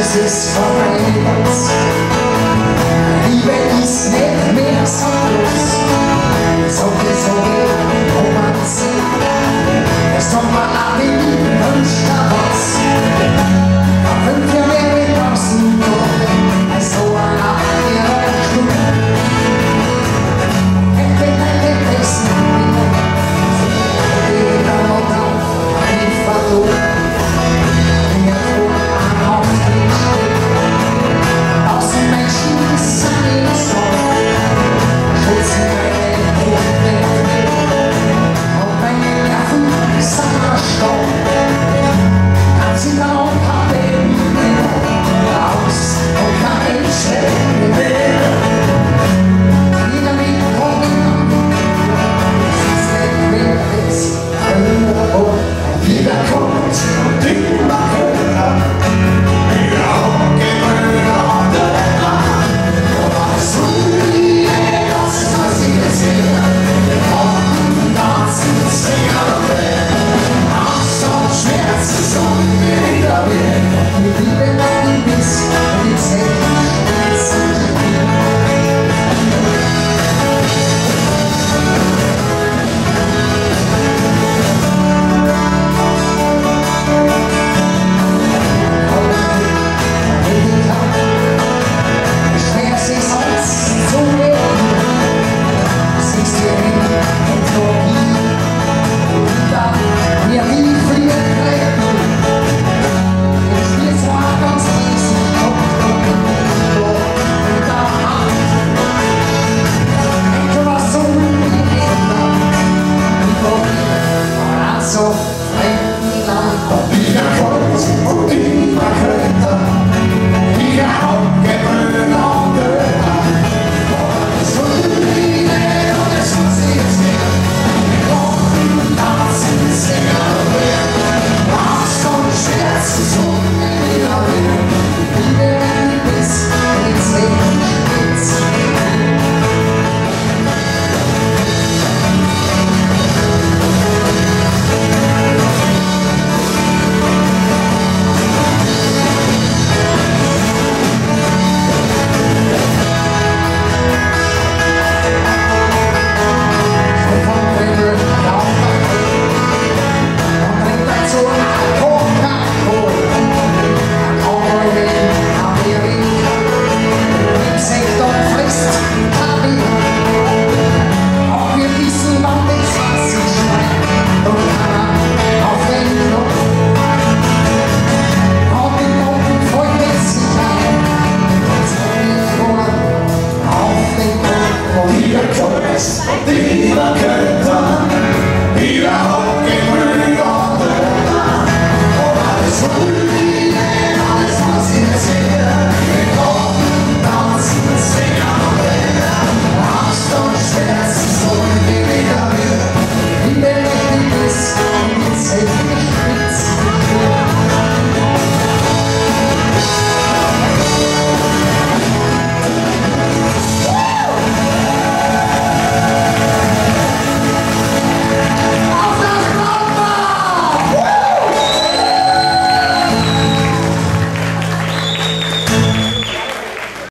es ist vorbei jetzt. Liebe ist nicht mehr so groß, so viel, so viel Romanze. Es kommt mal an die Wünsche.